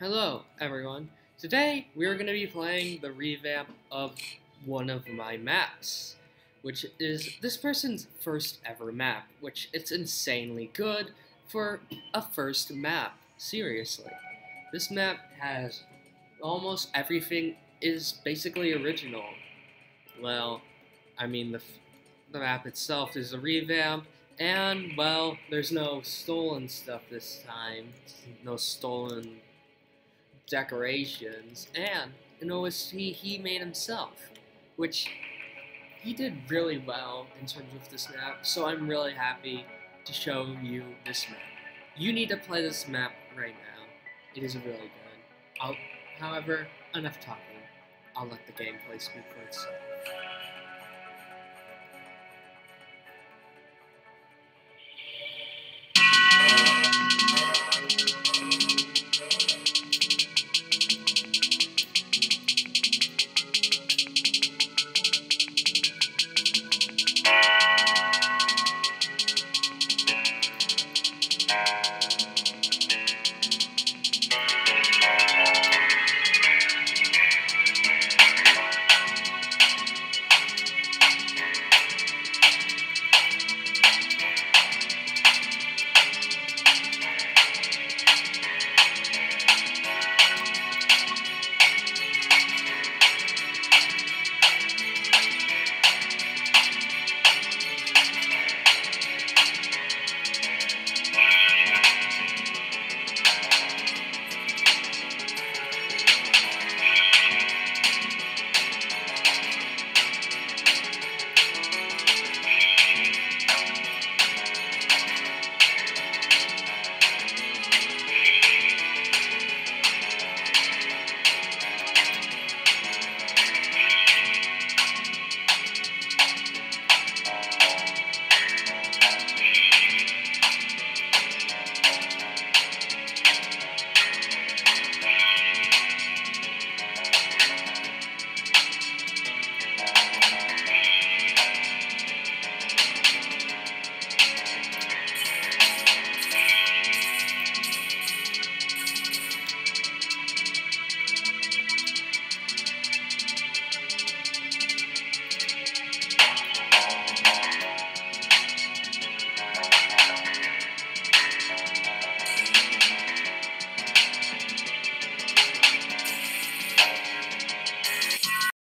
Hello, everyone. Today, we are going to be playing the revamp of one of my maps, which is this person's first ever map, which it's insanely good for a first map. Seriously. This map has almost everything is basically original. Well, I mean, the, the map itself is a revamp, and, well, there's no stolen stuff this time. No stolen decorations, and an OST he made himself, which he did really well in terms of this map, so I'm really happy to show you this map. You need to play this map right now. It is really good. I'll, however, enough talking. I'll let the gameplay speak for itself.